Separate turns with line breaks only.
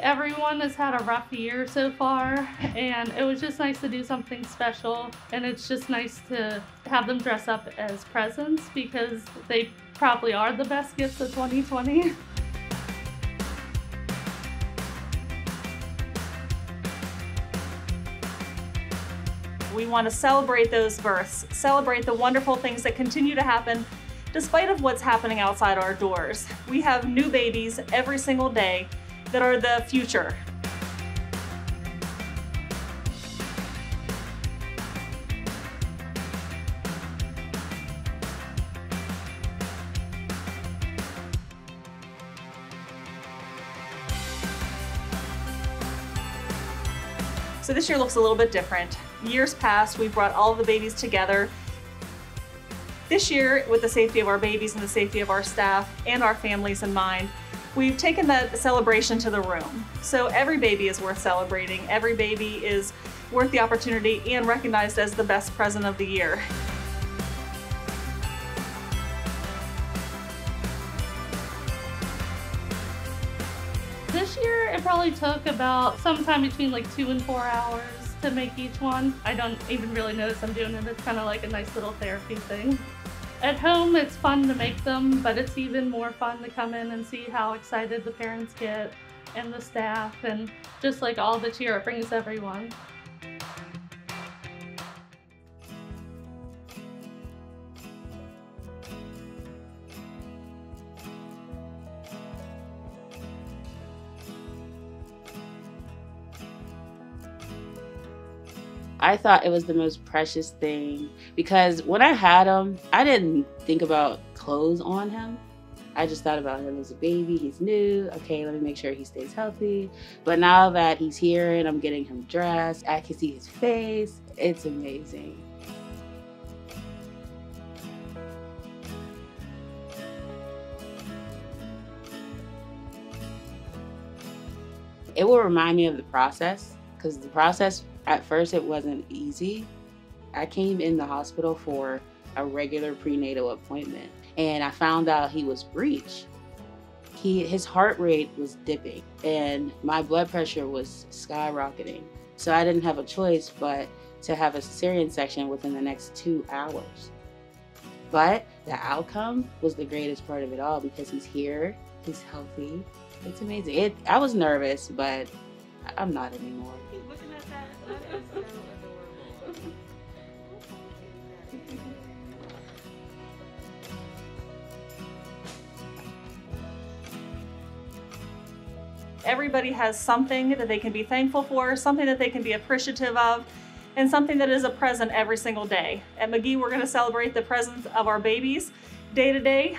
Everyone has had a rough year so far, and it was just nice to do something special. And it's just nice to have them dress up as presents because they probably are the best gifts of 2020.
We want to celebrate those births, celebrate the wonderful things that continue to happen despite of what's happening outside our doors. We have new babies every single day that are the future. So this year looks a little bit different. Years past, we brought all the babies together. This year, with the safety of our babies and the safety of our staff and our families in mind, we've taken that celebration to the room. So every baby is worth celebrating. Every baby is worth the opportunity and recognized as the best present of the year.
This year, it probably took about sometime between like two and four hours to make each one. I don't even really notice I'm doing it. It's kind of like a nice little therapy thing. At home, it's fun to make them, but it's even more fun to come in and see how excited the parents get and the staff and just like all the cheer it brings everyone.
I thought it was the most precious thing because when I had him, I didn't think about clothes on him. I just thought about him as a baby. He's new. Okay, let me make sure he stays healthy. But now that he's here and I'm getting him dressed, I can see his face. It's amazing. It will remind me of the process because the process at first, it wasn't easy. I came in the hospital for a regular prenatal appointment and I found out he was breech. He, his heart rate was dipping and my blood pressure was skyrocketing. So I didn't have a choice but to have a cesarean section within the next two hours. But the outcome was the greatest part of it all because he's here, he's healthy. It's amazing. It, I was nervous, but I'm not anymore.
Everybody has something that they can be thankful for, something that they can be appreciative of, and something that is a present every single day. At Magee, we're gonna celebrate the presence of our babies day to day,